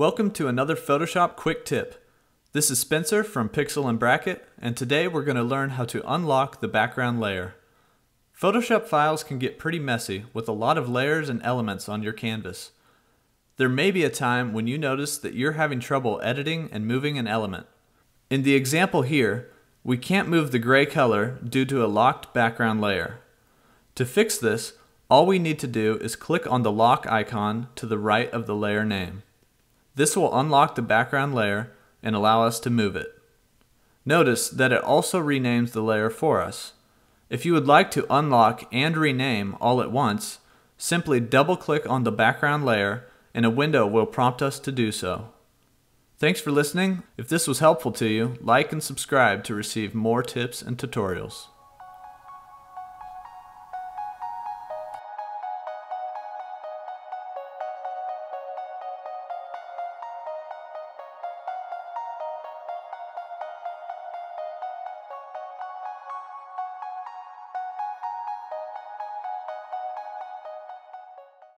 Welcome to another Photoshop quick tip. This is Spencer from Pixel and Bracket, and today we're going to learn how to unlock the background layer. Photoshop files can get pretty messy with a lot of layers and elements on your canvas. There may be a time when you notice that you're having trouble editing and moving an element. In the example here, we can't move the gray color due to a locked background layer. To fix this, all we need to do is click on the lock icon to the right of the layer name. This will unlock the background layer and allow us to move it. Notice that it also renames the layer for us. If you would like to unlock and rename all at once, simply double click on the background layer and a window will prompt us to do so. Thanks for listening. If this was helpful to you, like and subscribe to receive more tips and tutorials.